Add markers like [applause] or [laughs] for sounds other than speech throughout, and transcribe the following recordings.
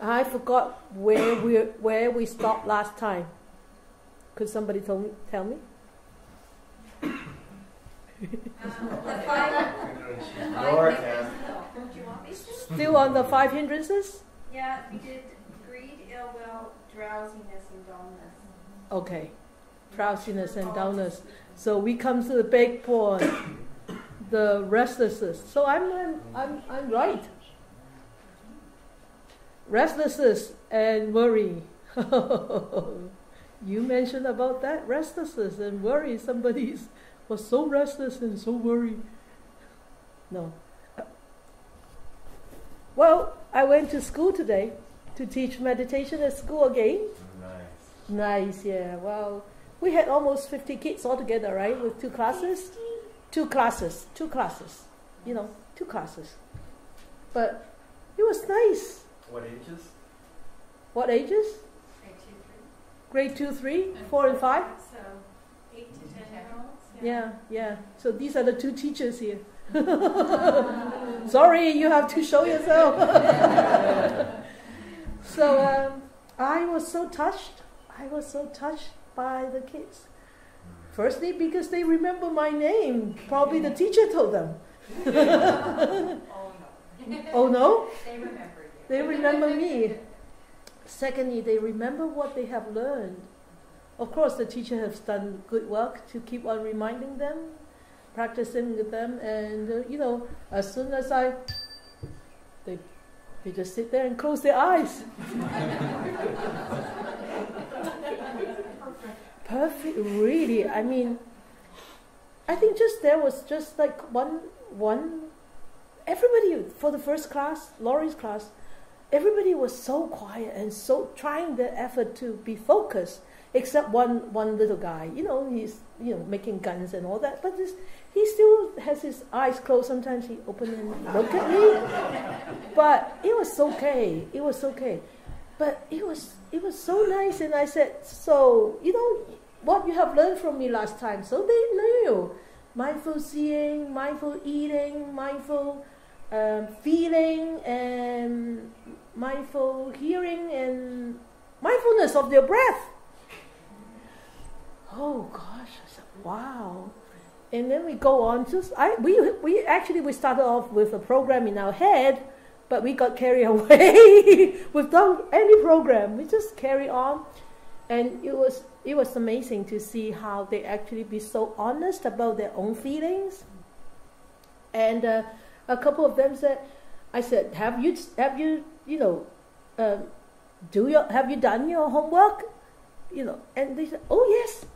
I forgot where we where we stopped last time. Could somebody tell me? Tell me? Still on the five hindrances? Yeah, we did greed, ill will, drowsiness, and dullness. Okay, drowsiness and dullness. So we come to the big point, [coughs] the restlessness. So I'm I'm I'm, I'm right. Restlessness and worry. [laughs] you mentioned about that restlessness and worry. Somebody was so restless and so worried. No. Well, I went to school today to teach meditation at school again. Nice. Nice, yeah. Well, we had almost 50 kids altogether, right? With two classes? Two classes. Two classes. You know, two classes. But it was nice. What ages? What ages? Grade two, three. Grade 2, 3, And 4, and 5? So eight to ten year olds. Yeah, yeah. So these are the two teachers here. [laughs] Sorry, you have to show yourself. [laughs] so um, I was so touched. I was so touched by the kids. Firstly, because they remember my name. Probably the teacher told them. [laughs] Oh, no. Oh no? They remember you. They remember me. Secondly, they remember what they have learned. Of course, the teacher has done good work to keep on reminding them, practicing with them, and uh, you know, as soon as I, they, they just sit there and close their eyes. Perfect, really. I mean, I think just there was just like one, one. Everybody for the first class, Laurie's class, everybody was so quiet and so trying their effort to be focused except one one little guy. You know he's you know making guns and all that but this, he still has his eyes closed. Sometimes he open and look at me. But it was okay. It was okay. But it was it was so nice and i said so you know what you have learned from me last time. So they knew. Mindful seeing mindful eating mindful um, feeling and mindful hearing and mindfulness of their breath. Oh gosh, I said, wow. And then we go on. Just I we we actually we started off with a program in our head, but we got carried [laughs] away without any program. We just carry on, and it was it was amazing to see how they actually be so honest about their own feelings, and. Uh, a couple of them said, I said, have you, have you, you know, uh, do your, have you done your homework? You know, and they said, oh yes.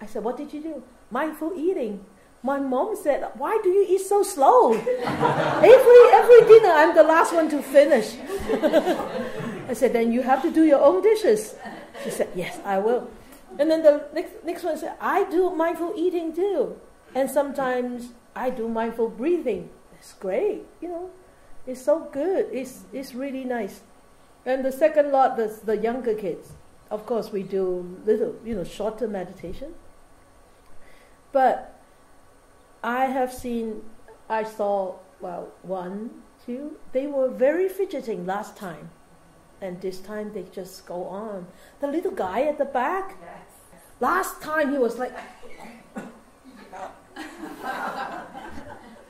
I said, what did you do? Mindful eating. My mom said, why do you eat so slow? [laughs] every, every dinner, I'm the last one to finish. [laughs] I said, then you have to do your own dishes. She said, yes, I will. And then the next, next one said, I do mindful eating too. And sometimes I do mindful breathing. It's great, you know. It's so good. It's it's really nice. And the second lot, the the younger kids. Of course, we do little, you know, shorter meditation. But I have seen, I saw, well, one, two. They were very fidgeting last time, and this time they just go on. The little guy at the back. Last time he was like. [laughs]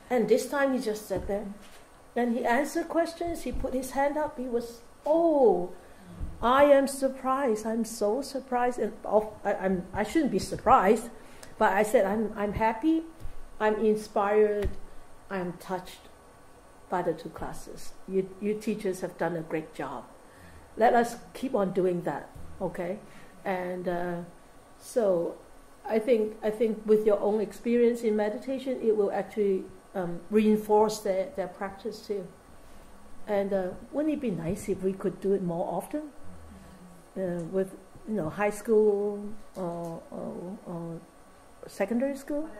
And this time he just sat there. Then he answered questions. He put his hand up. He was, oh, I am surprised. I'm so surprised. And oh, I, I'm, I shouldn't be surprised, but I said, I'm, I'm happy. I'm inspired. I'm touched by the two classes. You, you teachers have done a great job. Let us keep on doing that, okay? And uh, so I think, I think with your own experience in meditation, it will actually um, reinforce their, their practice too. And uh, wouldn't it be nice if we could do it more often uh, with you know high school or, or, or secondary school? [laughs]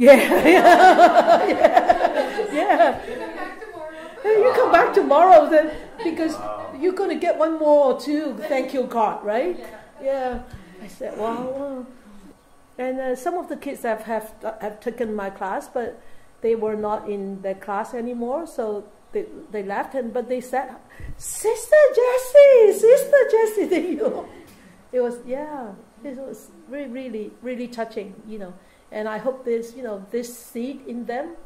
Yeah, yeah, yeah, yeah. Hey, you come back tomorrow then because you're going to get one more or two thank you card, right? Yeah. I said, wow, wow. And uh, some of the kids have, have have taken my class, but they were not in the class anymore. So they, they laughed, and but they said, "Sister Jessie, Sister Jessie," [laughs] they, you it was yeah, it was really, really, really touching, you know. And I hope this, you know, this seed in them,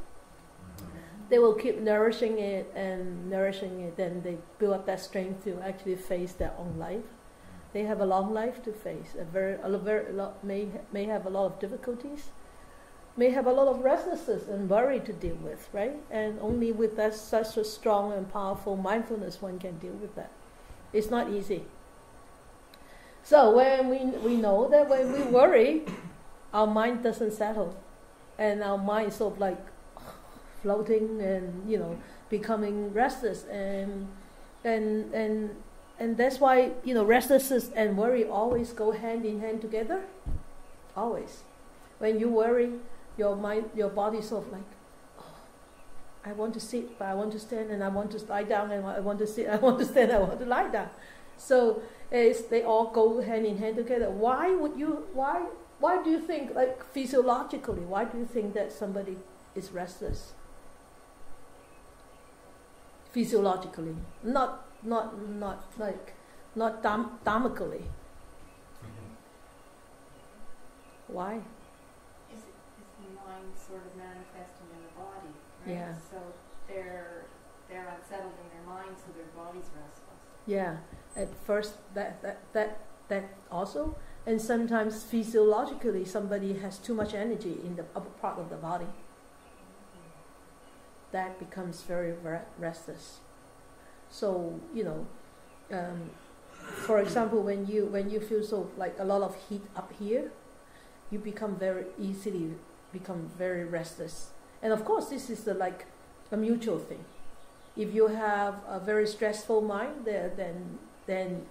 they will keep nourishing it and nourishing it, and they build up that strength to actually face their own life. They have a long life to face. A very, a very, lot, may may have a lot of difficulties may have a lot of restlessness and worry to deal with, right? And only with that such a strong and powerful mindfulness one can deal with that. It's not easy. So when we we know that when we worry, our mind doesn't settle, and our mind is sort of like floating and you know becoming restless and and and and that's why you know restlessness and worry always go hand in hand together. Always, when you worry, your mind, your body sort of like, oh, I want to sit, but I want to stand, and I want to lie down, and I want to sit, [laughs] I want to stand, I want to lie down. So it's, they all go hand in hand together. Why would you? Why? Why do you think, like physiologically, why do you think that somebody is restless? Physiologically, not not not like not dharm- dharmically. Mm-hmm. Why? Is, is the mind sort of manifesting in the body, right? Yeah. So they're they're unsettled in their mind, so their body's restless. Yeah. At first, that that that that also, and sometimes physiologically, somebody has too much energy in the upper part of the body. Mm-hmm. That becomes very restless. So you know, um, for example, when you when you feel so like a lot of heat up here, you become very easily become very restless. And of course, this is the, like a mutual thing. If you have a very stressful mind, then then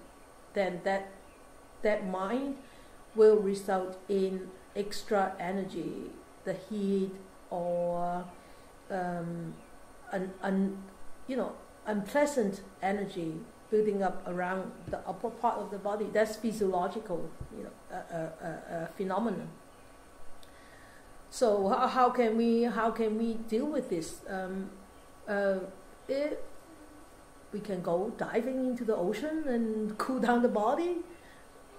then that that mind will result in extra energy, the heat or um, an, an you know unpleasant energy building up around the upper part of the body. That's physiological, you know, a, a, a phenomenon. So how, how can we how can we deal with this? Um, uh, it, we can go diving into the ocean and [laughs] cool down the body,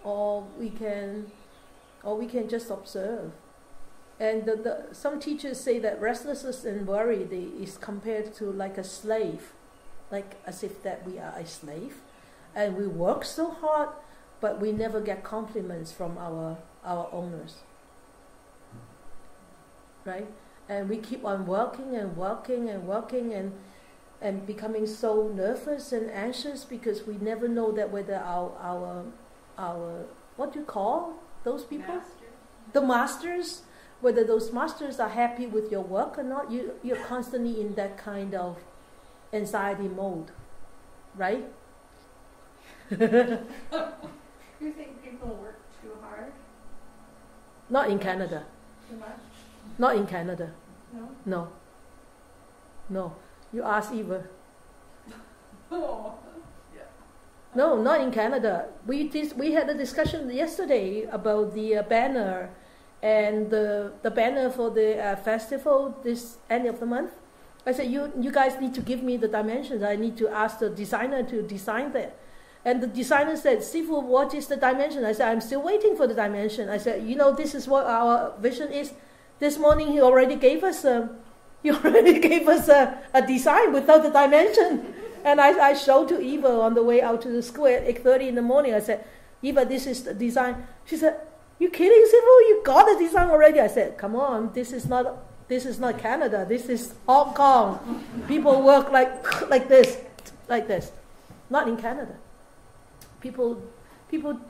or we can, or we can just observe. And the, the, some teachers say that restlessness and worry they, is compared to like a slave, like as if that we are a slave, and we work so hard, but we never get compliments from our our owners right? And we keep on working and working and working and and becoming so nervous and anxious because we never know that whether our our our what do you call those people Master. the masters whether those masters are happy with your work or not you you're constantly in that kind of anxiety mode right? [laughs] You think people work too hard? Not in canada. Too much? Not in canada. No? No. No. You ask eva. [laughs] Oh. No, not in Canada. We dis- we had a discussion yesterday about the uh, banner and the the banner for the uh, festival this end of the month. I said you you guys need to give me the dimensions. I need to ask the designer to design that. And the designer said, Sifu, what is the dimension? I said, I'm still waiting for the dimension. I said, you know, this is what our vision is. This morning he already gave us a, [laughs] he already gave us a, a design without the dimension. And I, I showed to Eva on the way out to the school at 8.30 in the morning. I said, Eva, this is the design. She said, you kidding, Sifu? You got the design already? I said, come on, this is not, this is not Canada. This is Hong Kong. People work like, like this, like this. Not in Canada. People, people,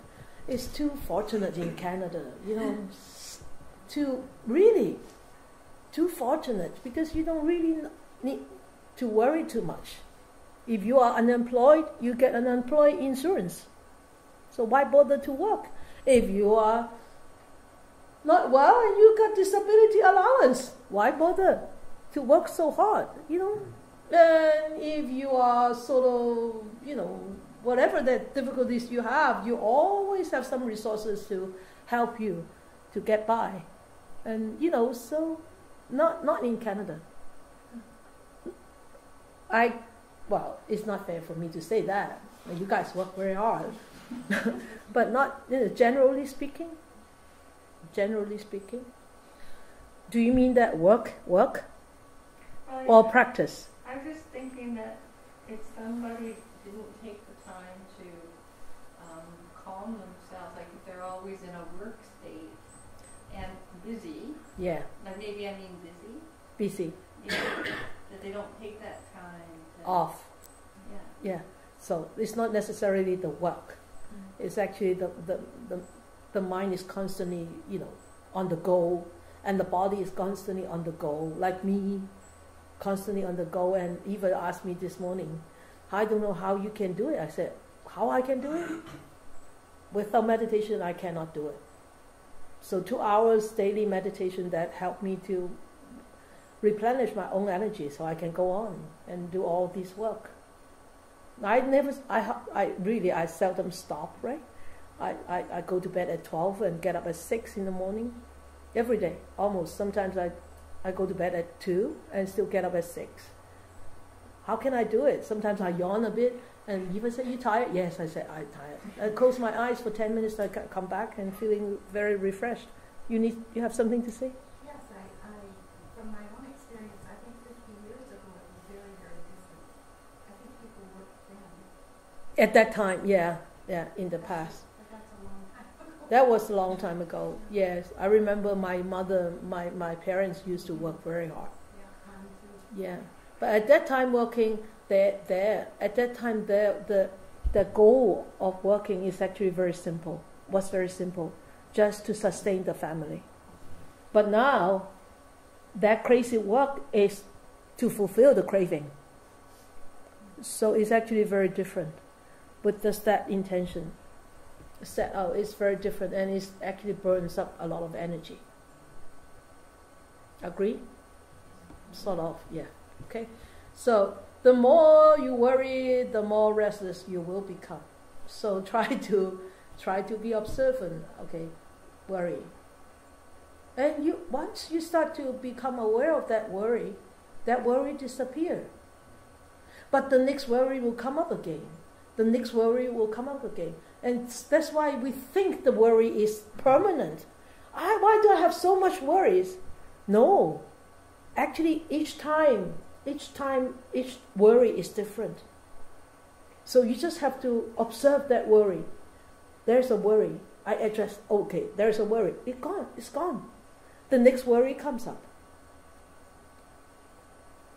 it's too fortunate in Canada, you know, too, really, too fortunate because you don't really need to worry too much. If you are unemployed, you get an unemployed insurance. So why bother to work? If you are not well and you got disability allowance, why bother to work so hard? You know, and if you are sort of, you know, whatever the difficulties you have, you always have some resources to help you to get by. And you know, so not not in Canada. I, well, it's not fair for me to say that. You guys work very hard, [laughs] but not you know, generally speaking. Generally speaking, do you mean that work, work, Well, or practice? I'm just thinking that if somebody didn't take the time to um, calm themselves, like if they're always in a work state and busy, Yeah, like maybe I mean busy, busy, know, that they don't take that time to. off. Yeah. Yeah, so it's not necessarily the work. It's actually the, the, the, the mind is constantly, you know, on the go, and the body is constantly on the go, like me, constantly on the go. And Eva asked me this morning, I don't know how you can do it. I said, How I can do it? Without meditation, I cannot do it. So, two hours daily meditation that helped me to replenish my own energy so I can go on and do all this work. I never, I, I really, I seldom stop, right? I, I, I go to bed at 12 and get up at 6 in the morning every day, almost. Sometimes I, I go to bed at 2 and still get up at 6. How can I do it? Sometimes I yawn a bit and Eva said, You tired? Yes, I said, I'm tired. I close my eyes for 10 minutes, I come back and feeling very refreshed. You need, you have something to say? Yes, I, I, from my own experience, I think fifty years ago it was very, very different. I think people worked then, At that time, yeah, yeah, in the past. That was a long time ago. Yes, I remember my mother, my, my parents used to work very hard. Yeah, but at that time working, there, there, at that time, the the the goal of working is actually very simple. Was very simple, just to sustain the family. But now, that crazy work is to fulfill the craving. So it's actually very different, with just that intention set out. It's very different, and it actually burns up a lot of energy. Agree? Sort of, yeah. Okay. So the more you worry, the more restless you will become. So [laughs] try to try to be observant. Okay, worry. And you once you start to become aware of that worry, that worry disappear. But the next worry will come up again. The next worry will come up again. And that's why we think the worry is permanent. I, why do I have so much worries? No. Actually, each time, each time, each worry is different. So you just have to observe that worry. There's a worry. I address, okay, there's a worry. It's gone. It's gone. The next worry comes up.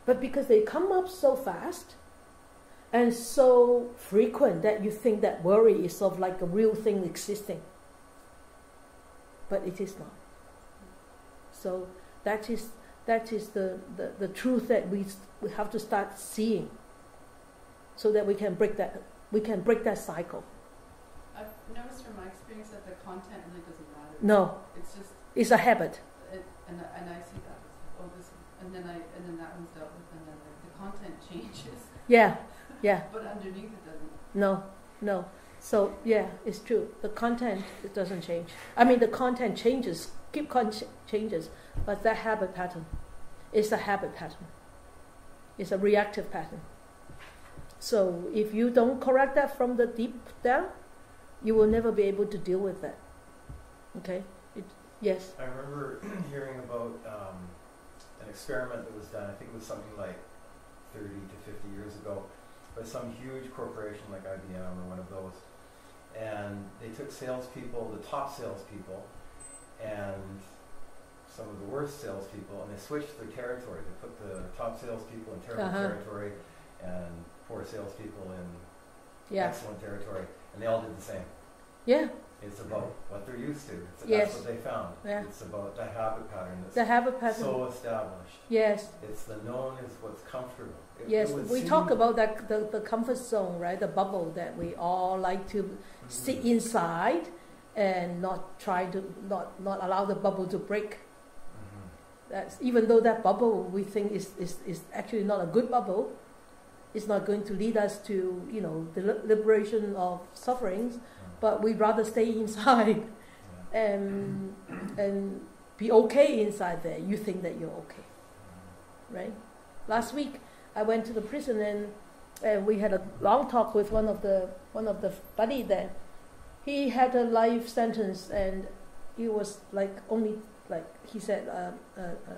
But because they come up so fast and so frequent that you think that worry is sort of like a real thing existing. But it is not. So that is that is the, the, the truth that we, we have to start seeing so that we can break that we can break that cycle. I've noticed from my experience that the content really doesn't matter. No, It's just, it's a habit. it, and, and I see that, as, oh, this, and then I, and then that one's dealt with, and then the, the content [laughs] changes, Yeah, yeah, but underneath it doesn't. no, no. So yeah, it's true. The content it doesn't change. I mean, the content changes, keep con- changes, but that habit pattern is a habit pattern. It's a reactive pattern. So if you don't correct that from the deep down, you will never be able to deal with that. Okay? It, yes. I remember [clears throat] hearing about um, an experiment that was done, I think it was something like 30 to 50 years ago, by some huge corporation like IBM or one of those. And they took salespeople, the top salespeople, and some of the worst salespeople, and they switched their territory. They put the top salespeople in terrible Uh-huh. territory and poor salespeople in Yeah. excellent territory, and they all did the same. Yeah. It's about what they're used to. It's, Yes. That's what they found. Yeah. It's about the habit pattern that's The habit pattern. so established. yes. It's the known is what's comfortable. Yes, we talk about that the, the comfort zone, right? The bubble that we all like to Mhm. sit inside and not try to not not allow the bubble to break. Mhm. That's even though that bubble we think is, is, is actually not a good bubble, it's not going to lead us to you know the liberation of sufferings, but we'd rather stay inside Yeah. and and be okay inside there. You think that you're okay, right? Last week I went to the prison and and we had a long talk with one of the one of the buddy there. He had a life sentence and he was like only like he said uh, a, a,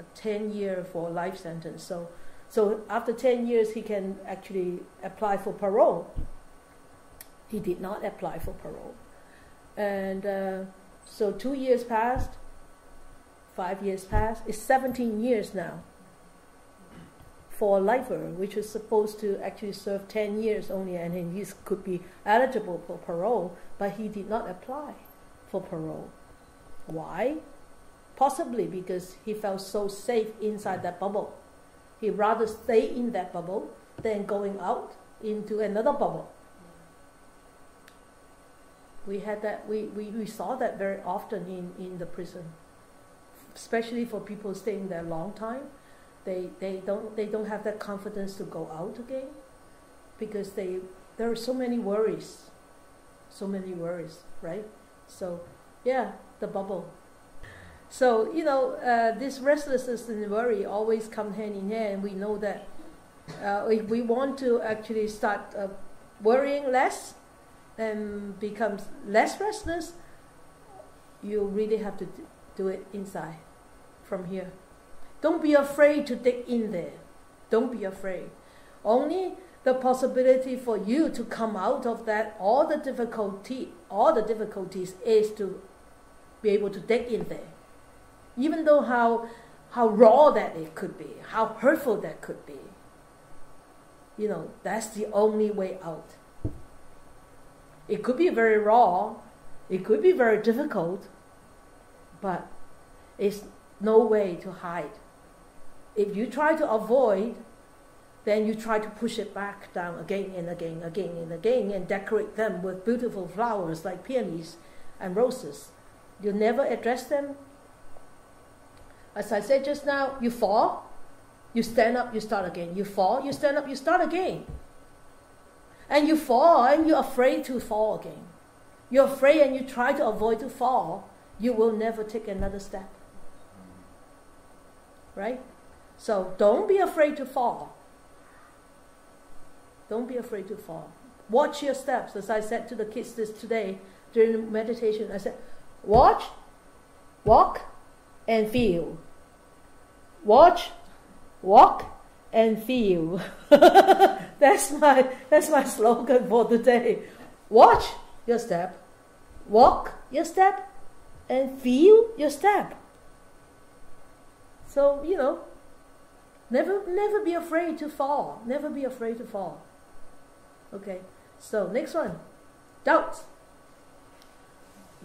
a ten year for life sentence. So so after ten years he can actually apply for parole. He did not apply for parole, and uh, so two years passed. Five years passed. It's seventeen years now for a lifer, which is supposed to actually serve 10 years only, and he could be eligible for parole, but he did not apply for parole. Why? Possibly because he felt so safe inside that bubble. He'd rather stay in that bubble than going out into another bubble. We had that, we, we, we saw that very often in, in the prison, especially for people staying there a long time they, they don't they don't have that confidence to go out again because they there are so many worries so many worries right? So yeah the bubble. So you know uh, this restlessness and worry always come hand in hand. We know that uh, if we want to actually start uh, worrying less and becomes less restless you really have to do it inside from here don't be afraid to dig in there. Don't be afraid. Only the possibility for you to come out of that, all the difficulty, all the difficulties is to be able to dig in there. Even though how how raw that it could be, how hurtful that could be. You know, that's the only way out. It could be very raw, it could be very difficult, but it's no way to hide if you try to avoid, then you try to push it back down again and again, again and again, and decorate them with beautiful flowers like peonies and roses. You never address them. As I said just now, you fall, you stand up, you start again. You fall, you stand up, you start again. And you fall and you're afraid to fall again. You're afraid and you try to avoid to fall, you will never take another step. Right? So don't be afraid to fall. Don't be afraid to fall. Watch your steps. As I said to the kids this today during meditation, I said, watch, walk, and feel. Watch, walk, and feel. [laughs] that's my that's my slogan for the day. Watch your step, walk your step, and feel your step. So you know, Never, never be afraid to fall. Never be afraid to fall. Okay, so next one doubt.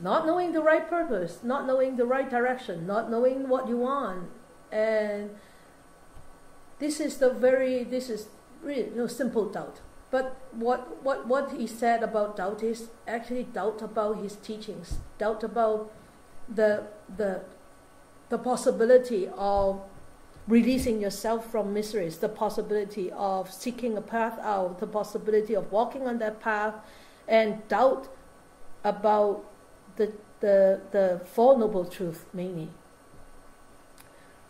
Not knowing the right purpose, not knowing the right direction, not knowing what you want. And this is the very, this is really you know, simple doubt. But what, what, what he said about doubt is actually doubt about his teachings, doubt about the, the, the possibility of releasing yourself from miseries, the possibility of seeking a path out, the possibility of walking on that path, and doubt about the, the, the Four Noble Truth mainly.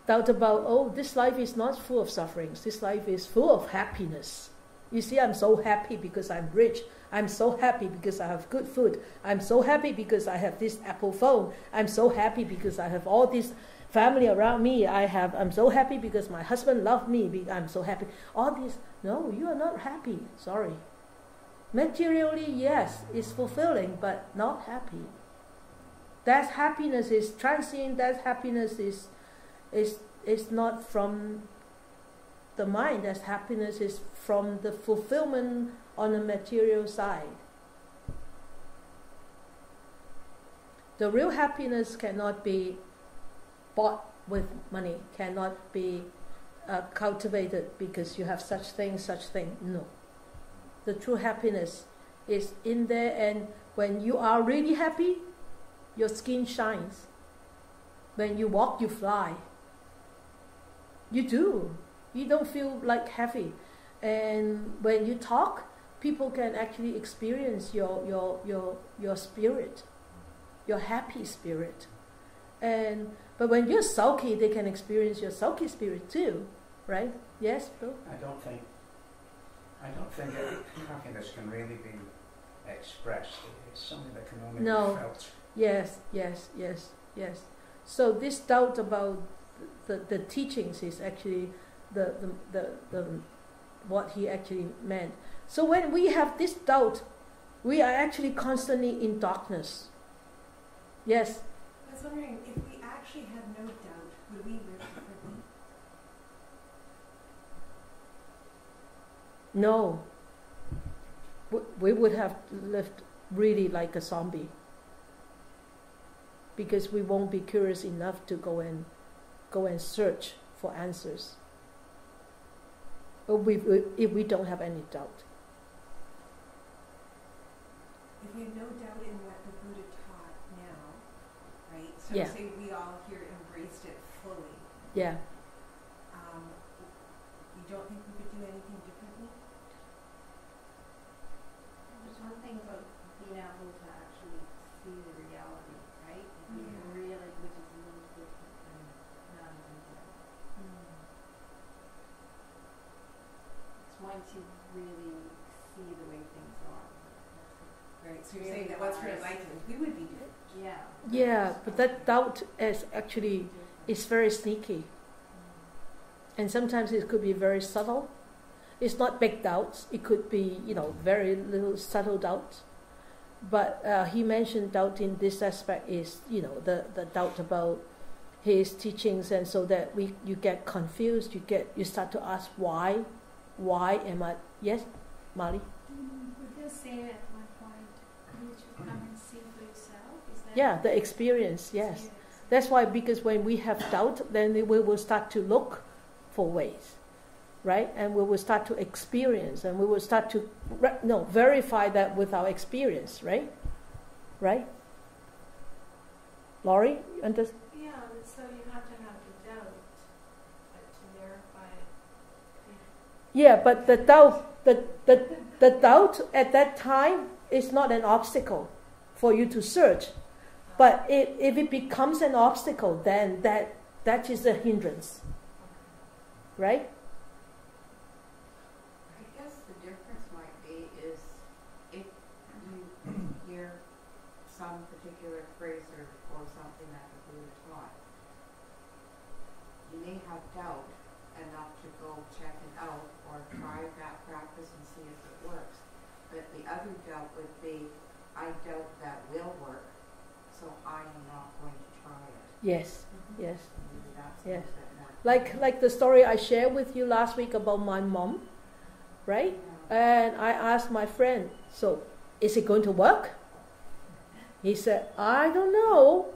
Doubt about, oh, this life is not full of sufferings, this life is full of happiness. You see, I'm so happy because I'm rich. I'm so happy because I have good food. I'm so happy because I have this Apple phone. I'm so happy because I have all these family around me. I have, I'm so happy because my husband loved me. I'm so happy. All these, no, you are not happy. Sorry. Materially, yes, it's fulfilling, but not happy. That happiness is transient. That happiness is, is, is not from the mind. That happiness is from the fulfillment on the material side. The real happiness cannot be bought with money cannot be uh, cultivated because you have such thing, such thing. No. The true happiness is in there, and when you are really happy, your skin shines. When you walk, you fly. You do. You don't feel like heavy. And when you talk, people can actually experience your, your, your, your spirit, your happy spirit. And but when you're sulky, they can experience your sulky spirit too. right? Yes, Bill? I don't think, I don't think happiness can really be expressed. It's something that can only No. be felt. Yes, yes, yes, yes. So this doubt about the, the teachings is actually the, the, the, the what he actually meant. So when we have this doubt, we are actually constantly in darkness. Yes, was wondering, if we actually had no doubt, would we live differently? no. We, we would have lived really like a zombie. Because we won't be curious enough to go and go and search for answers. But we, we, if we don't have any doubt. If we have no doubt in what the Buddha taught now, right? So Yeah. say we all here embraced it fully, Yeah. um, you don't think we could do anything differently? There's one thing about being able to actually see the reality, right? If you Yeah. really, which is a little different than not even doubt. It's once you really see the way things are. Right, so you're Really saying that once we're wise. enlightened, we would be different. Yeah. Yeah, but that doubt is actually is very sneaky. And sometimes it could be very subtle. It's not big doubts. It could be, you know, very little subtle doubts. But uh, he mentioned doubt in this aspect is, you know, the, the doubt about his teachings, and so that we you get confused. You get you start to ask why, why am I? Yes, Molly. Yeah, the experience. Yes. That's why, because when we have doubt, then we will start to look for ways, right? And we will start to experience, and we will start to re- no verify that with our experience, right? Right? Laurie, under, Yeah, and so you have to have the doubt to verify it. yeah, but the doubt, the, the the doubt at that time is not an obstacle for you to search, but if if it becomes an obstacle, then that that is a hindrance, right? I guess the difference might be is if you hear some particular phrase or, or something that the Buddha taught, you may have doubt enough to go check it out or try that practice and see if it works. But the other doubt would be, I doubt that will work, so I am not going to try it. Yes, yes. That's Yes. a little bit more. Like like the story I shared with you last week about my mom, right? And I asked my friend, so is it going to work? He said, I don't know.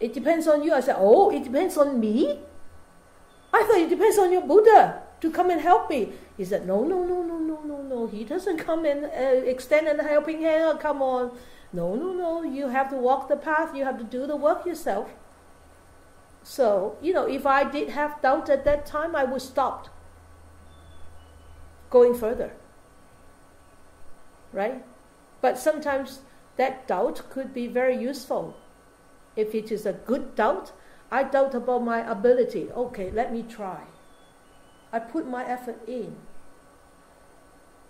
It depends on you. I said, Oh, it depends on me? I thought it depends on your Buddha to come and help me. He said, No, no, no, no, no, no, no. He doesn't come and uh, extend a helping hand. Come on. No, no, no. You have to walk the path. You have to do the work yourself. So, you know, if I did have doubt at that time, I would stop going further. Right? But sometimes that doubt could be very useful. If it is a good doubt, I doubt about my ability. Okay, let me try. I put my effort in.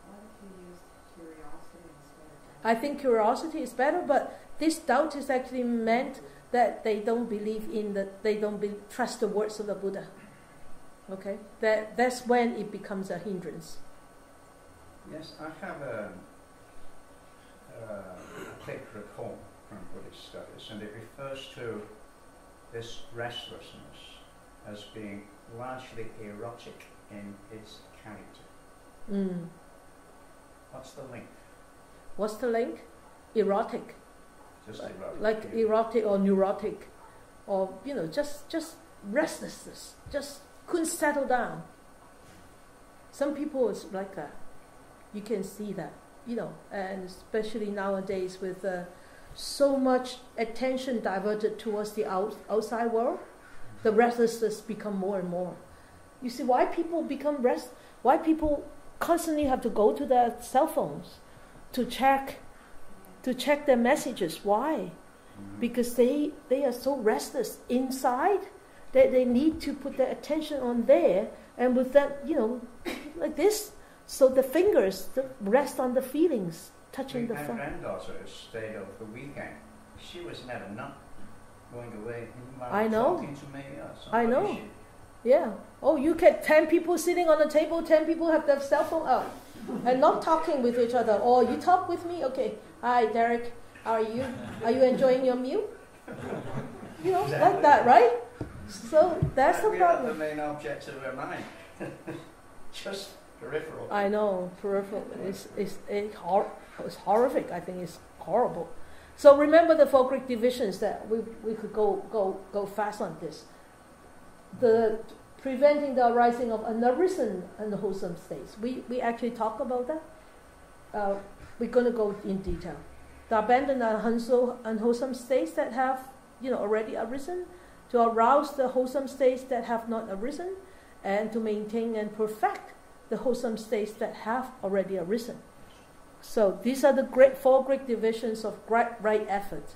What if you used curiosity instead of doubt? I think curiosity is better, but this doubt is actually meant that they don't believe in the, they don't be, trust the words of the Buddha. Okay, that that's when it becomes a hindrance. Yes, I have a, uh, a clip report from Buddhist studies, and it refers to this restlessness as being largely erotic in its character. Mm. What's the link? What's the link? Erotic, Just erotic. like yeah. erotic or neurotic, or you know, just just restlessness, just couldn't settle down. Some people is like that. You can see that, you know, and especially nowadays with uh, so much attention diverted towards the out, outside world, the restlessness become more and more. You see why people become rest? Why people constantly have to go to their cell phones to check to check their messages. Why? Because they they are so restless inside that they need to put their attention on there and with that, you know, [coughs] like this, so the fingers rest on the feelings, touching the phone. My granddaughter stayed over the weekend. She was never not going away I know. talking to me or something. I know. Yeah. Oh, you get 10 people sitting on the table, 10 people have their cell phone out and not talking with each other. Or you talk with me? Okay. Hi, Derek. How are you? Are you enjoying your meal? You know, like that, right? So that's the are the problem. main object of our mind. [laughs] Just peripheral. I know, peripheral. It's, it's, it hor- it's horrific. I think it's horrible. So remember the four Greek divisions that we, we could go, go, go fast on this. The preventing the arising of unarisen unwholesome states. We, we actually talk about that. Uh, we're going to go in detail. The unwholesome- unwholesome states that have you know, already arisen, to arouse the wholesome states that have not arisen, and to maintain and perfect the wholesome states that have already arisen. So these are the great four great divisions of right effort.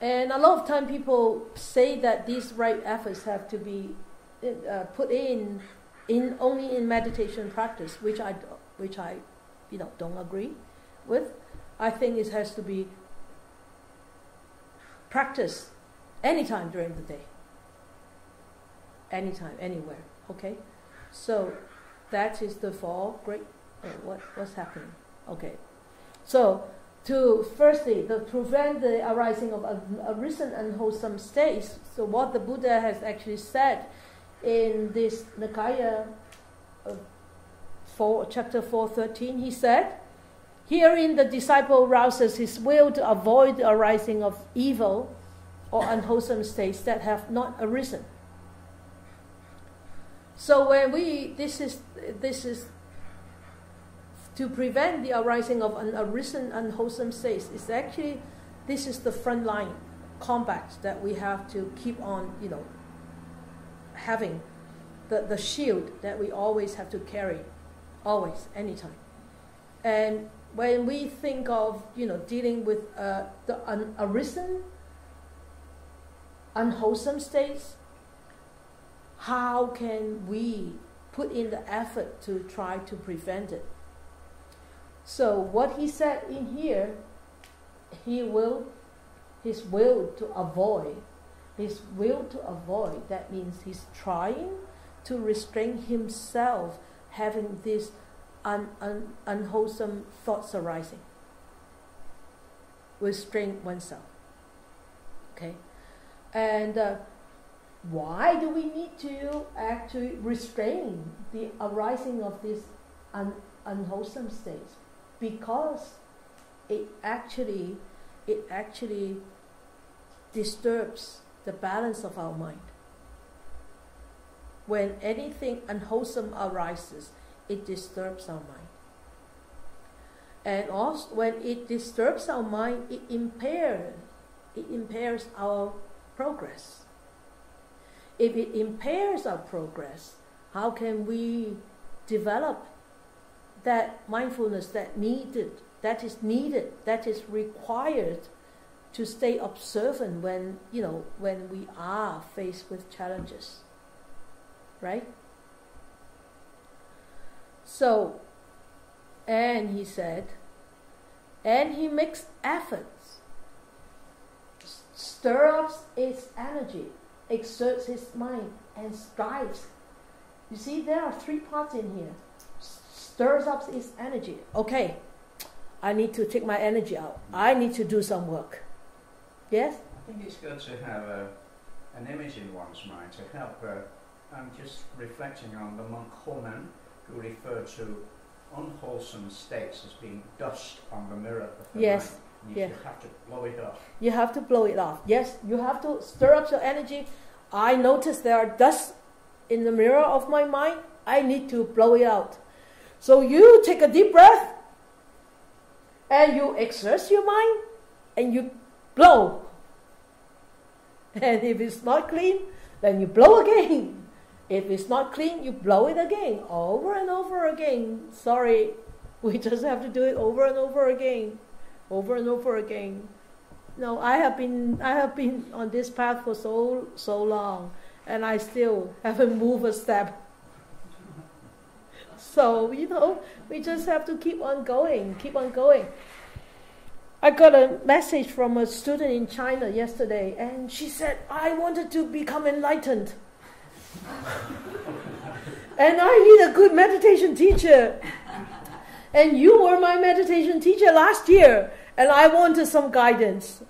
And a lot of time people say that these right efforts have to be uh, put in in only in meditation practice, which I which I you know don't agree with. I think it has to be practiced anytime during the day. Anytime, anywhere. Okay, so that is the four great. Oh, what what's happening? Okay, so to firstly to prevent the arising of a, arisen unwholesome states. So what the Buddha has actually said in this Nikaya, uh, four, chapter four thirteen, he said. Herein, the disciple rouses his will to avoid the arising of evil or unwholesome states that have not arisen. So when we this is this is to prevent the arising of an arisen unwholesome states, is actually this is the front line combat that we have to keep on, you know, having the, the shield that we always have to carry, always, anytime. And when we think of, you know, dealing with uh, the un- arisen unwholesome states, how can we put in the effort to try to prevent it? So what he said in here, he will, his will to avoid, his will to avoid. That means he's trying to restrain himself having these un, un, unwholesome thoughts arising. Restrain oneself. Okay, and uh, why do we need to actually restrain the arising of these un, unwholesome states? Because it actually it actually disturbs the balance of our mind. When anything unwholesome arises, it disturbs our mind. And also when it disturbs our mind, it impairs it impairs our progress. If it impairs our progress, how can we develop that mindfulness that needed, that is needed, that is required to stay observant when you know when we are faced with challenges. Right? So and he said, and he makes efforts, stirs up its energy, exerts his mind, and strives. You see, there are three parts in here. Stirs up its energy. Okay, I need to take my energy out. I need to do some work. Yes? I think it's good to have a, an image in one's mind to help. Uh, I'm just reflecting on the monk Honan, who referred to unwholesome states as being dust on the mirror of the Yes, mind. You yes. have to blow it off. You have to blow it off. Yes, you have to stir up your energy. I notice there are dust in the mirror of my mind. I need to blow it out. So you take a deep breath and you exert your mind and you blow. [laughs] And if it's not clean, then you blow again. [laughs] If it's not clean, you blow it again, over and over again. Sorry, [laughs] we just have to do it over and over again, over and over again. No, I have been I have been on this path for so so long, and I still haven't moved a step. So, you know, we just have to keep on going, keep on going. I got a message from a student in China yesterday, and she said, I wanted to become enlightened. [laughs] and I need a good meditation teacher. And you were my meditation teacher last year, and I wanted some guidance.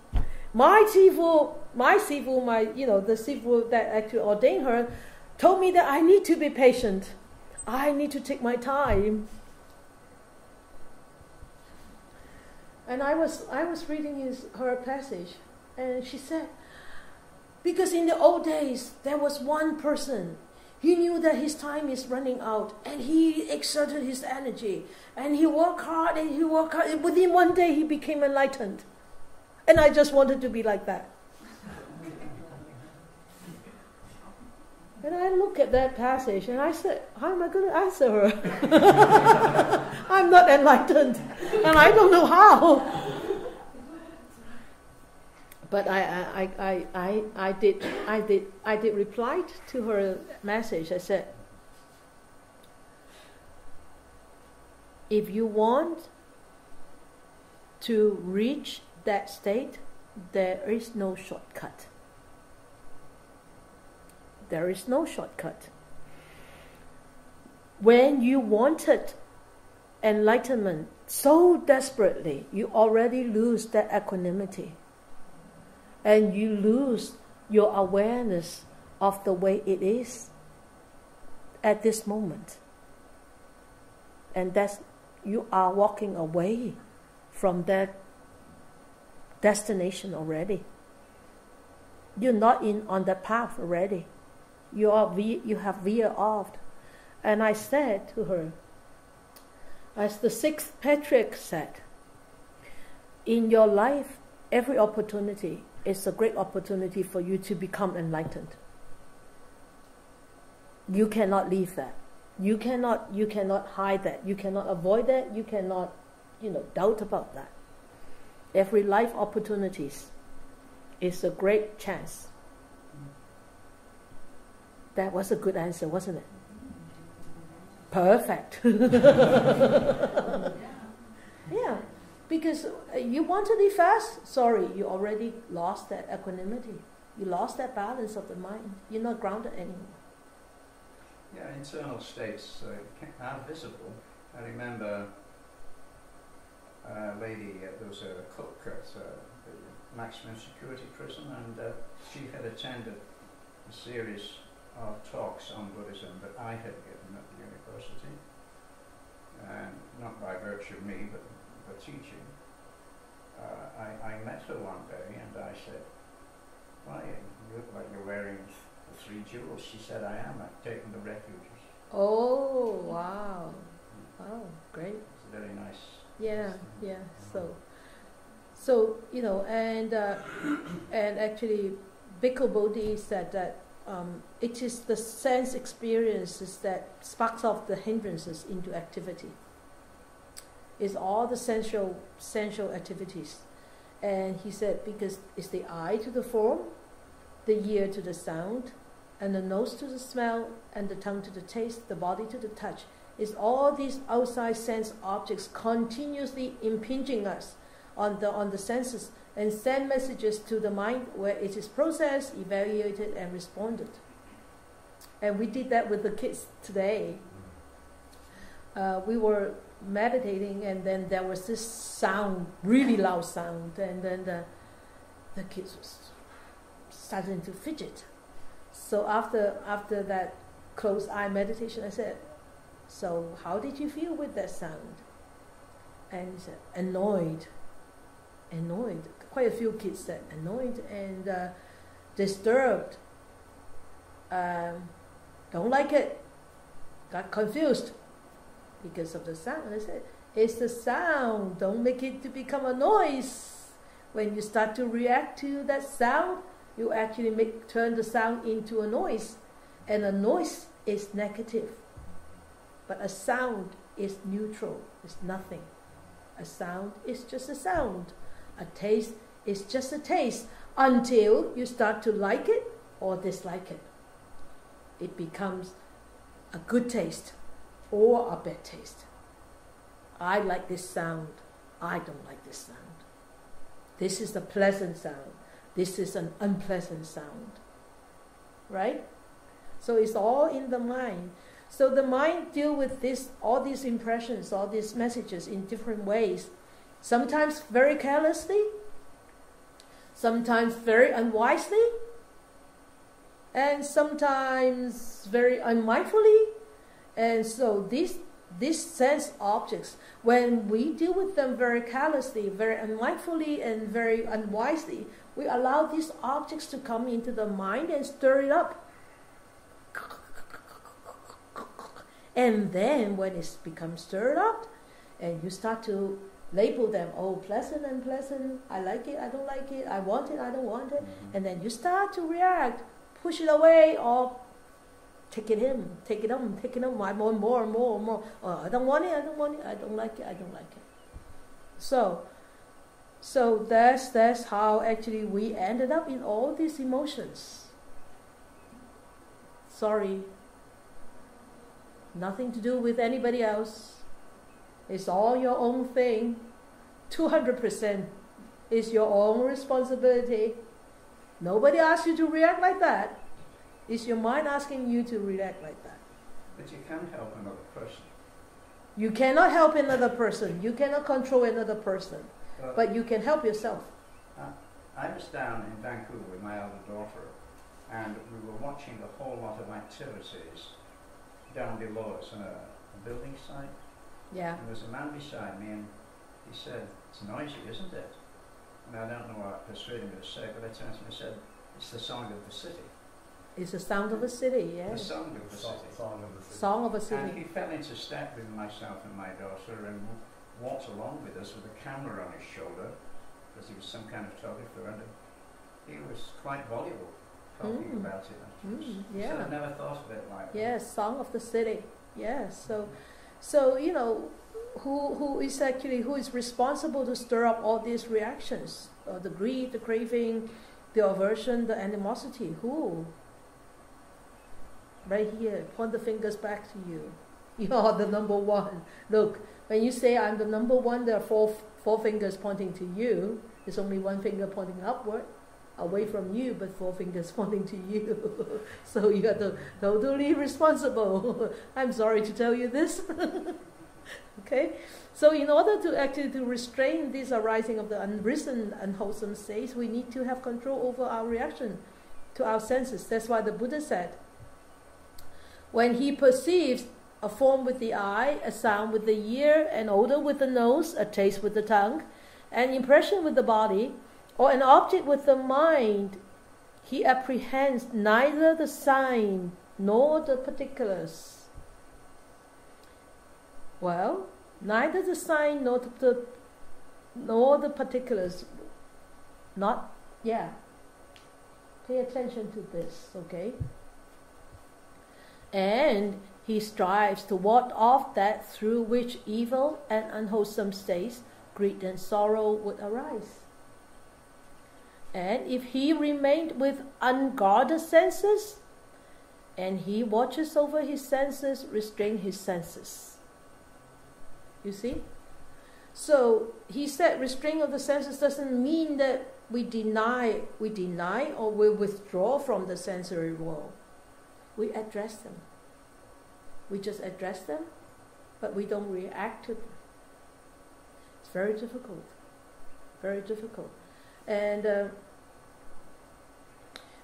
My sifu, my sifu, my you know the sifu that actually ordained her, told me that I need to be patient. I need to take my time. And I was I was reading his her passage, and she said, because in the old days there was one person. He knew that his time is running out, and he exerted his energy, and he worked hard, and he worked hard. Within one day, he became enlightened, and I just wanted to be like that. And I look at that passage and I said, How am I going to answer her? [laughs] I'm not enlightened and I don't know how. But I, I, I, I, I, did, I, did, I did reply to her message. I said, If you want to reach that state, there is no shortcut. There is no shortcut. When you wanted enlightenment so desperately, you already lose that equanimity. And you lose your awareness of the way it is at this moment. And that's you are walking away from that destination already. You're not in on the path already you are you have veered off. And I said to her, as the sixth Patriarch said, in your life, every opportunity is a great opportunity for you to become enlightened. You cannot leave that. You cannot you cannot hide that. You cannot avoid that. You cannot, you know, doubt about that. Every life opportunities is a great chance that was a good answer, wasn't it? Perfect. [laughs] yeah, because uh, you want to live fast. Sorry, you already lost that equanimity. You lost that balance of the mind. You're not grounded anymore. Yeah, internal states uh, are visible. I remember a lady, uh, there was a cook at uh, the maximum security prison, and uh, she had attended a series of talks on Buddhism that I had given at the university, and not by virtue of me, but, but teaching. Uh, I, I met her one day and I said, why, you look like you're wearing the three jewels. She said, I am. I've taken the refuges. Oh, wow. Oh, great. It's very nice. Yeah, yeah. So, so you know, and uh, [coughs] and actually, Bhikkhu Bodhi said that um, it is the sense experiences that sparks off the hindrances into activity. It's all the sensual, sensual activities. And he said, because it's the eye to the form, the ear to the sound, and the nose to the smell, and the tongue to the taste, the body to the touch. It's all these outside sense objects continuously impinging us on the, on the senses and send messages to the mind where it is processed, evaluated, and responded. And we did that with the kids today. Uh, we were meditating, and then there was this sound, really loud sound, and then the, the kids was starting to fidget. So after after that closed eye meditation, I said, "So how did you feel with that sound?" And he said, "Annoyed." Annoyed quite a few kids that annoyed and uh, disturbed. Um, don't like it. Got confused because of the sound. I said, it's the sound. Don't make it to become a noise. When you start to react to that sound, you actually make turn the sound into a noise. And a noise is negative. But a sound is neutral, it's nothing. A sound is just a sound. A taste is just a taste until you start to like it or dislike it. it becomes a good taste or a bad taste. I like this sound. I don't like this sound. This is a pleasant sound. This is an unpleasant sound. Right? So it's all in the mind. So the mind deal with this, all these impressions, all these messages in different ways. Sometimes very carelessly, sometimes very unwisely, and sometimes very unmindfully. And so these these sense objects, when we deal with them very carelessly, very unmindfully, and very unwisely, we allow these objects to come into the mind and stir it up. And then when it becomes stirred up, and you start to label them, oh, pleasant, and pleasant, I like it, I don't like it, I want it, I don't want it, Mhm. and then you start to react, push it away, or take it in, take it on, take it on, I want more, and more, and more. Oh, I don't want it, I don't want it, I don't like it, I don't like it. So, so that's that's how actually we ended up in all these emotions. Sorry. Nothing to do with anybody else. It's all your own thing. 200% is your own responsibility. Nobody asked you to react like that. It's your mind asking you to react like that. But you can help another person. You cannot help another person. You cannot control another person. Well, But you can help yourself. I was down in Vancouver with my elder daughter, and we were watching a whole lot of activities down below us on a, a building site. Yeah. And there was a man beside me, and he said, "It's noisy, isn't it?" And I don't know what persuaded me to say, but I turned to him and said, "It's the song of the city. It's the sound of the city, yes. The yes. song of the Song, city." song of the city. Song of a And he fell into step with myself and my daughter and walked along with us with a camera on his shoulder because he was some kind of photographer and he was quite voluble talking Mm. about it. Mm, He said, yeah. I've never thought of it like that. Yes, song of the city. Yes. So, so you know, who who is actually who is responsible to stir up all these reactions? Uh, the greed, the craving, the aversion, the animosity. Who? Right here. Point the fingers back to you. [laughs] You are the number one. Look, when you say I'm the number one, there are four four fingers pointing to you. There's only one finger pointing upward, away from you, but four fingers [laughs] pointing to you. [laughs] so you are totally responsible. [laughs] I'm sorry to tell you this. okay? So in order to actually to restrain this arising of the unrisen unwholesome states, we need to have control over our reaction to our senses. That's why the Buddha said, when he perceives a form with the eye, a sound with the ear, an odor with the nose, a taste with the tongue, an impression with the body, or an object with the mind, he apprehends neither the sign nor the particulars. Well, neither the sign nor the, nor the particulars. Not yeah. Pay attention to this, okay? And he strives to ward off that through which evil and unwholesome states, greed and sorrow would arise. And if he remained with unguarded senses, and he watches over his senses, restrain his senses. You see? So he said restraint of the senses doesn't mean that we deny we deny or we withdraw from the sensory world. We address them. We just address them, but we don't react to them. It's very difficult. Very difficult. And uh,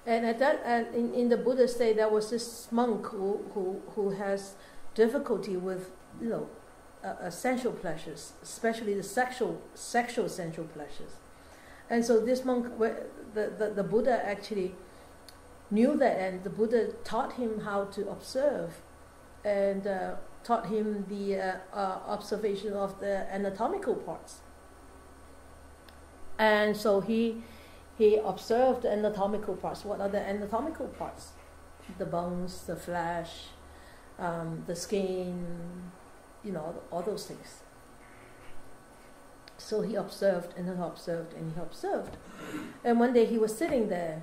and at that and in, in the Buddha state there was this monk who, who, who has difficulty with you know uh, sensual pleasures, especially the sexual sexual sensual pleasures. And so this monk, the, the, the Buddha actually knew that, and the Buddha taught him how to observe, and uh, taught him the uh, uh, observation of the anatomical parts. And so he he observed the anatomical parts. What are the anatomical parts? The bones, the flesh, um, the skin, you know, all those things. So he observed and then observed and he observed. And one day he was sitting there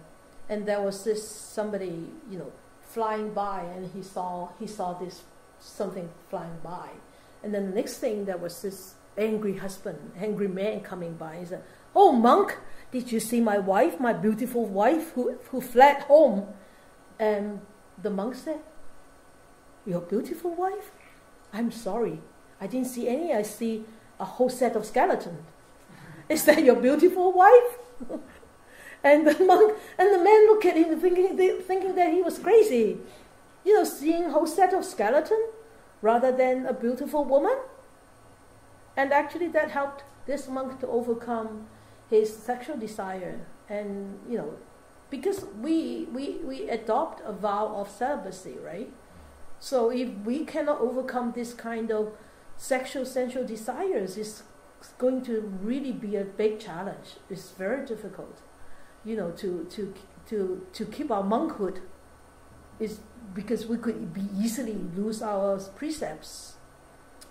and there was this somebody, you know, flying by, and he saw he saw this something flying by, and then the next thing there was this angry husband, angry man coming by. He said, "Oh monk, did you see my wife, my beautiful wife, who who fled home?" And the monk said, "Your beautiful wife? I'm sorry, I didn't see any. I see a whole set of skeletons. [laughs] Is that your beautiful wife?" [laughs] and the monk and the man looked at him, thinking thinking that he was crazy. You know, seeing a whole set of skeleton rather than a beautiful woman. And actually, that helped this monk to overcome his sexual desire. And, you know, because we, we, we adopt a vow of celibacy, right? So if we cannot overcome this kind of sexual sensual desires, it's going to really be a big challenge. It's very difficult, you know, to, to, to, to keep our monkhood is because we could be easily lose our precepts,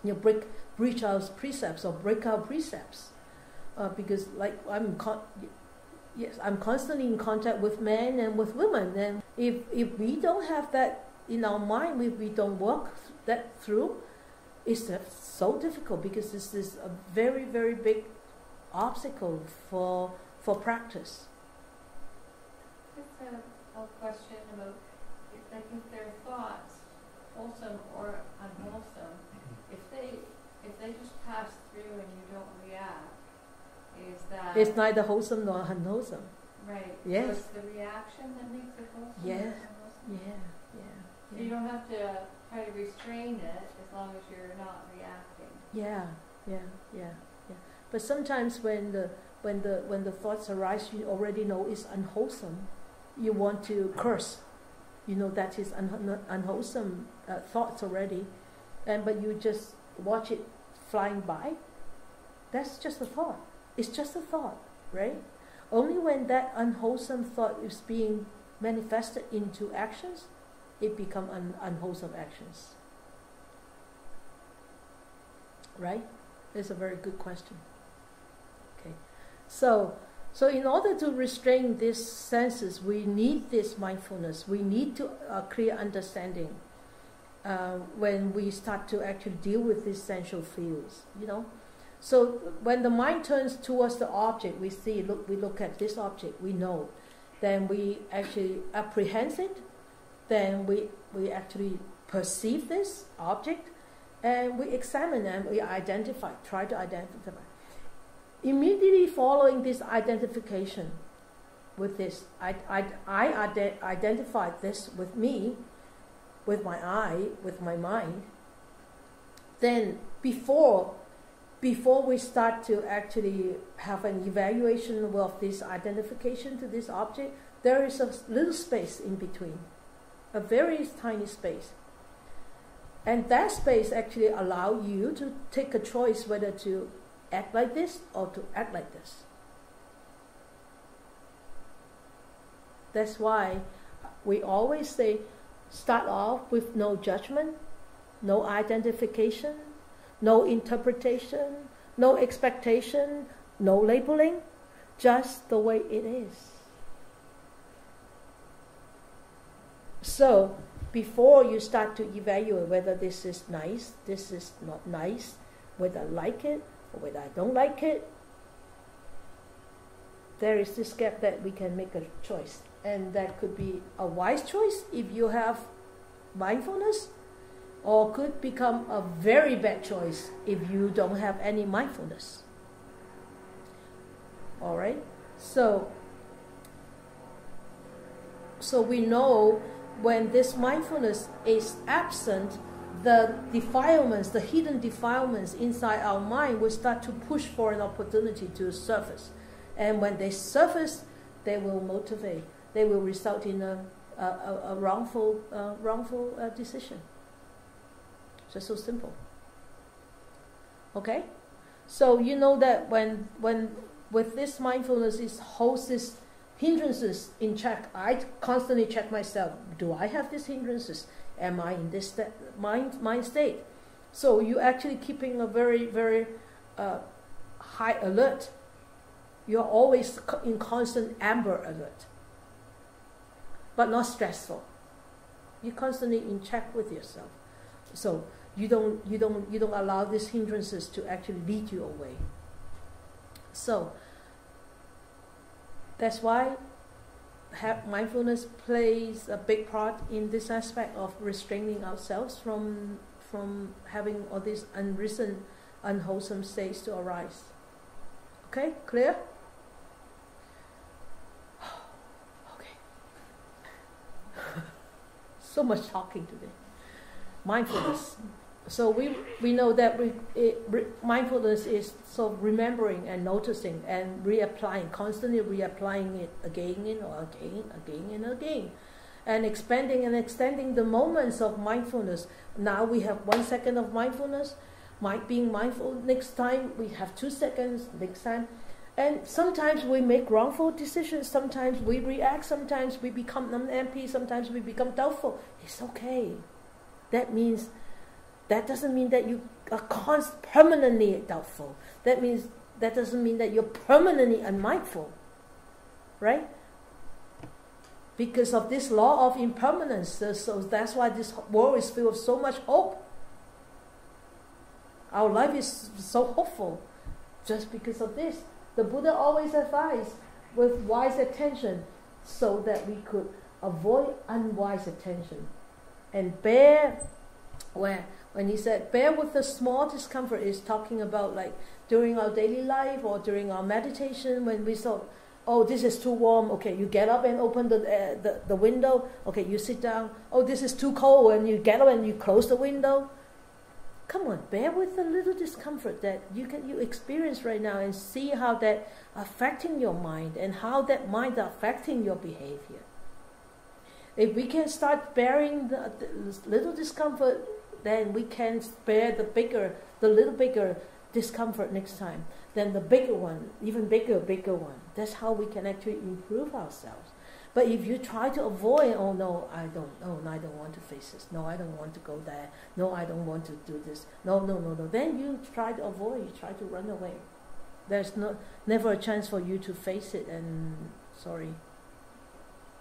you know, break breach our precepts or break our precepts, uh, because like I'm yes I'm constantly in contact with men and with women, and if if we don't have that in our mind, if we don't work that through, it's so difficult because this is a very very big obstacle for for practice. Just a, a question about I think their thoughts, wholesome or unwholesome, if they if they just pass through and you don't react, is that It's neither wholesome nor unwholesome. right? Yes. So it's the reaction that makes it wholesome. Yeah. Yeah, yeah, So you don't have to try to restrain it as long as you're not reacting. Yeah, yeah, yeah, yeah. But sometimes when the when the when the thoughts arise, you already know it's unwholesome. You want to curse. You know that is un- unwholesome uh, thoughts already, and but you just watch it flying by. That's just a thought. It's just a thought, right? Only when that unwholesome thought is being manifested into actions, it become un- unwholesome actions. Right? It's a very good question. Okay, so so in order to restrain these senses, we need this mindfulness. We need to uh, clear understanding uh, when we start to actually deal with these sensual fields. You know, so when the mind turns towards the object, we see, look, we look at this object, we know. Then we actually apprehend it. Then we we actually perceive this object, and we examine and we identify, try to identify immediately following this identification with this, I, I, I ide- identified this with me, with my eye, with my mind. Then before, before we start to actually have an evaluation of this identification to this object, there is a little space in between, a very tiny space. And that space actually allow you to take a choice whether to act like this or to act like this. That's why we always say start off with no judgment, no identification, no interpretation, no expectation, no labeling, just the way it is. So, before you start to evaluate whether this is nice, this is not nice, whether I like it, or whether I don't like it, there is this gap that we can make a choice. And that could be a wise choice if you have mindfulness, or could become a very bad choice if you don't have any mindfulness. All right? So, so we know when this mindfulness is absent, the defilements, the hidden defilements inside our mind will start to push for an opportunity to surface. And when they surface, they will motivate, they will result in a, a, a, wrongful, uh, wrongful uh, decision. Just so simple. Okay? So you know that when, when with this mindfulness, it holds these hindrances in check. I constantly check myself. Do I have these hindrances? Am I in this mind mind state? So you're actually keeping a very very uh, high alert. You're always in constant amber alert, but not stressful. You're constantly in check with yourself. So you don't you don't you don't allow these hindrances to actually lead you away. So that's why mindfulness plays a big part in this aspect of restraining ourselves from from having all these unreason, unwholesome states to arise. Okay, clear? Much talking today. Mindfulness. So we we know that we, it, re, mindfulness is so remembering and noticing and reapplying, constantly reapplying it again and again, again and again, and expanding and extending the moments of mindfulness. Now we have one second of mindfulness, might being mindful. Next time we have two seconds. Next time, and sometimes we make wrongful decisions. Sometimes we react. Sometimes we become unhappy. Sometimes we become doubtful. It's okay. That means that doesn't mean that you are const- permanently doubtful. That means that doesn't mean that you're permanently unmindful, right? Because of this law of impermanence, so that's why this world is filled with so much hope. Our life is so hopeful, just because of this. The Buddha always advised with wise attention, so that we could avoid unwise attention, and bear where when he said bear with the small discomfort is talking about like during our daily life or during our meditation when we thought oh this is too warm. Okay you get up and open the, uh, the, the window. Okay you sit down. Oh this is too cold. And you get up and you close the window come on bear with the little discomfort that you can you experience right now and see how that affecting your mind and how that mind affecting your behavior if we can start bearing the, the little discomfort then we can bear the bigger, the little bigger discomfort next time. Then the bigger one, even bigger, bigger one. That's how we can actually improve ourselves. But if you try to avoid, oh no, I don't, oh no, I don't want to face this. No, I don't want to go there. No, I don't want to do this. No, no, no, no. Then you try to avoid, you try to run away. There's no, never a chance for you to face it, and sorry,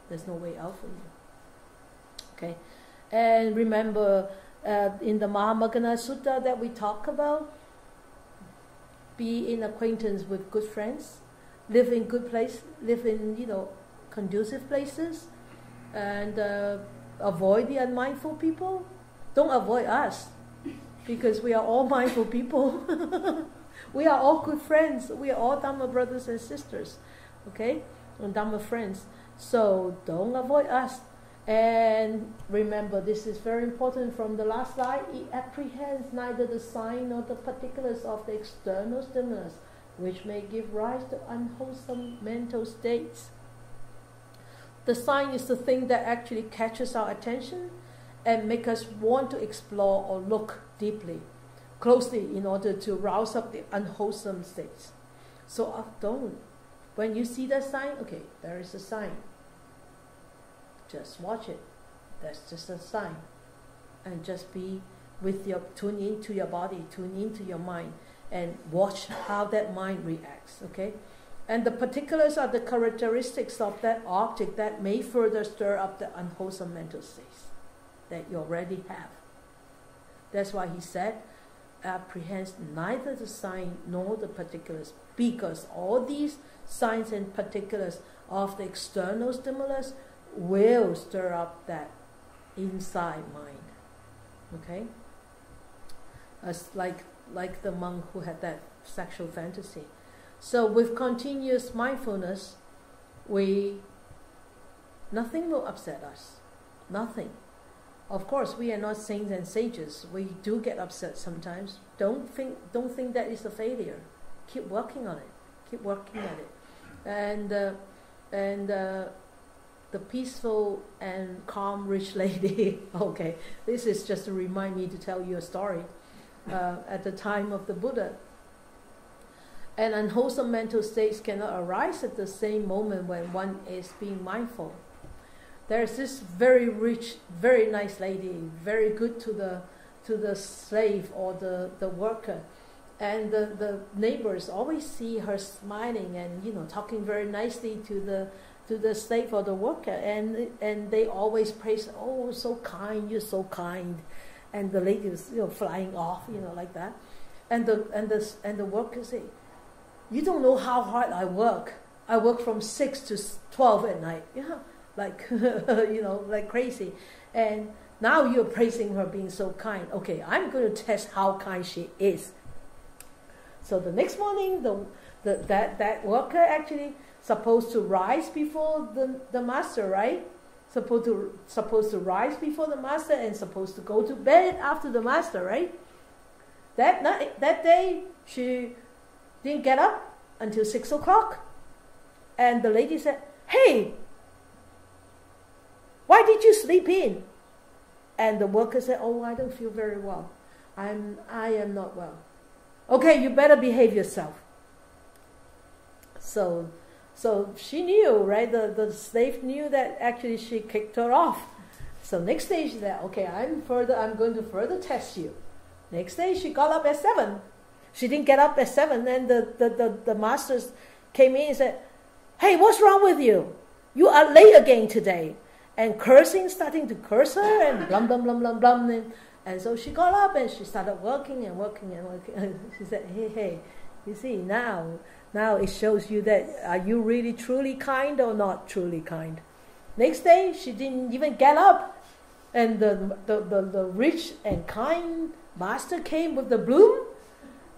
there's no way out for you. Okay, and remember, uh, in the Mahamangala Sutta that we talk about. Be in acquaintance with good friends, live in good place, live in you know conducive places, and uh, avoid the unmindful people. Don't avoid us, because we are all [laughs] mindful people. [laughs] we are all good friends. We are all Dhamma brothers and sisters, okay, and Dhamma friends. So don't avoid us and remember, this is very important from the last slide. It apprehends neither the sign nor the particulars of the external stimulus, which may give rise to unwholesome mental states. The sign is the thing that actually catches our attention and make us want to explore or look deeply, closely in order to rouse up the unwholesome states. So uh, don't. When you see that sign, okay, there is a sign just watch it. That's just a sign. And just be with your tune into your body, tune into your mind, and watch how that mind reacts. Okay? And the particulars are the characteristics of that object that may further stir up the unwholesome mental states that you already have. That's why he said, apprehends neither the sign nor the particulars, because all these signs and particulars of the external stimulus will stir up that inside mind. Okay? As like like the monk who had that sexual fantasy. So with continuous mindfulness, we nothing will upset us. Nothing. Of course, we are not saints and sages. We do get upset sometimes. Don't think don't think that is a failure. Keep working on it. Keep working at it. And uh, and uh, the peaceful and calm rich [laughs] lady. okay, this is just to remind me to tell you a story. Uh, at the time of the Buddha, and unwholesome mental states cannot arise at the same moment when one is being mindful. There's this very rich, very nice lady, very good to the to the slave or the, the worker. And the, the neighbors always see her smiling and you know talking very nicely to the to the slave or the worker, and and they always praise, oh, so kind, you're so kind, and the lady was you know flying off, you know, like that, and the and the and the worker say, you don't know how hard I work. I work from six to twelve at night, yeah, like [laughs] you know, like crazy, and now you're praising her being so kind. Okay, I'm going to test how kind she is. So the next morning, the, the that that worker actually supposed to rise before the, the master, right? Supposed to supposed to rise before the master and supposed to go to bed after the master, right? That night, that day, she didn't get up until six o'clock, and the lady said, "Hey, why did you sleep in?" And the worker said, "Oh, I don't feel very well. I'm I am not well." Okay, you better behave yourself. So so she knew, right? The, the slave knew that actually she kicked her off. So next day she said, okay, I'm further, I'm going to further test you. Next day she got up at seven. She didn't get up at seven. Then the, the, the, the masters came in and said, hey, what's wrong with you? You are late again today. And cursing, starting to curse her and blum, blum, blum, blum, blum. And, and so she got up and she started working and working and working. And [laughs] she said, hey, hey, you see, now now it shows you that are you really truly kind or not truly kind. Next day, she didn't even get up. And the, the, the, the rich and kind master came with the broom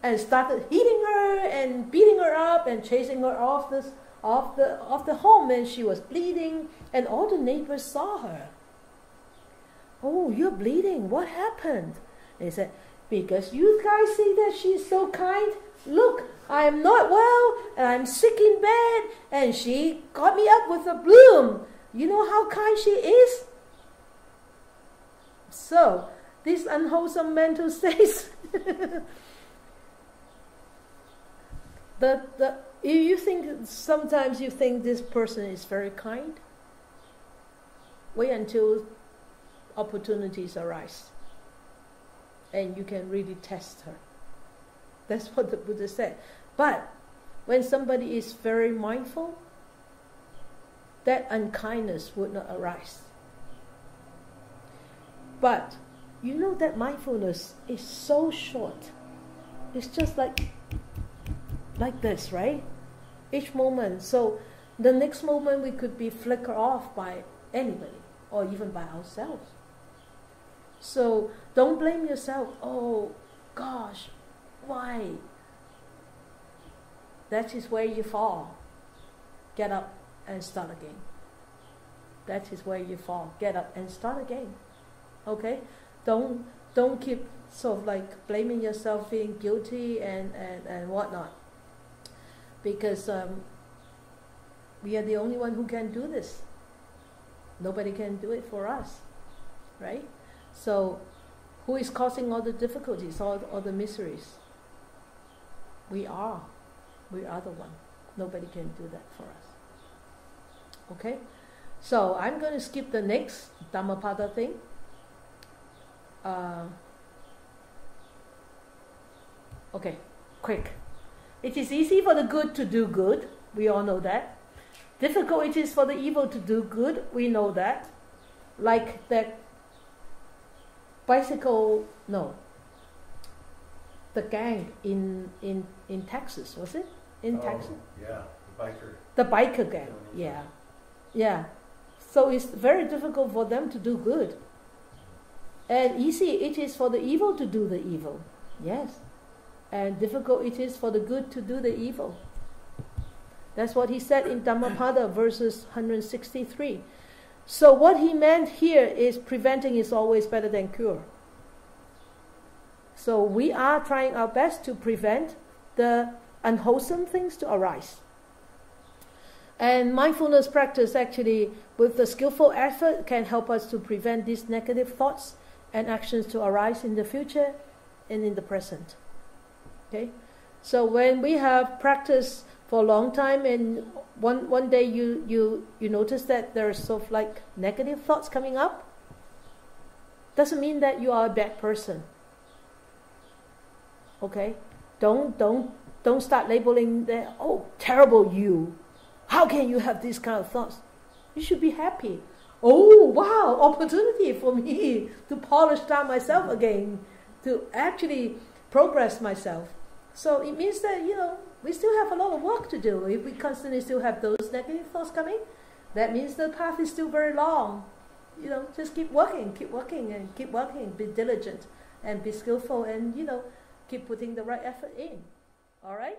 and started hitting her and beating her up and chasing her off this off the off the home and she was bleeding and all the neighbors saw her. Oh, you're bleeding. What happened? They said, Because you guys see that she's so kind, Look, I am not well, and I'm sick in bed, and she got me up with a broom. You know how kind she is? So, this unwholesome mental state. [laughs] the, the, you think sometimes you think this person is very kind. Wait until opportunities arise, and you can really test her. That's [laughs] what the Buddha said. But when somebody is very mindful, that unkindness would not arise. But you know that mindfulness is so short. It's just like like this, right? Each moment. So the next moment we could be flickered off by anybody or even by ourselves. So don't blame yourself. Oh gosh, why? That is where you fall. Get up and start again. That is where you fall. Get up and start again. Okay? Don't don't keep sort of like blaming yourself, feeling guilty and, and, and whatnot. Because um, we are the only one who can do this. Nobody can do it for us. Right? So who is causing all the difficulties, all, all the miseries? We are. We are the one. Nobody can do that for us. Okay? So I'm going to skip the next Dhammapada thing. Uh, okay, quick. It is easy for the good to do good. We all know that. Difficult it is for the evil to do good. We know that. Like that bicycle, no, the gang in in in Texas, was it? In oh, Texas? Yeah, the biker. The biker gang. Yeah. Yeah. So it's very difficult for them to do good. And easy it is for the evil to do the evil. Yes. And difficult it is for the good to do the evil. That's what he said in Dhammapada verses 163. So what he meant here is preventing is always better than cure. So we are trying our best to prevent the unwholesome things to arise. And mindfulness practice actually, with the skillful effort, can help us to prevent these negative thoughts and actions to arise in the future and in the present. Okay? So when we have practiced for a long time and one, one day you, you, you notice that there's sort of like negative thoughts coming up, doesn't mean that you are a bad person. Okay? Don't don't don't start labeling that. oh terrible you. How can you have these kind of thoughts? You should be happy. Oh, wow, opportunity for me to polish down myself again, to actually progress myself. So it means that, you know, we still have a lot of work to do. If we constantly still have those negative thoughts coming, that means the path is still very long. You know, just keep working, keep working, and keep working. Be diligent and be skillful, and you know, keep putting the right effort in. All right.